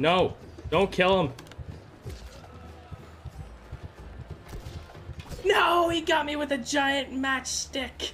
No, don't kill him. No, he got me with a giant matchstick.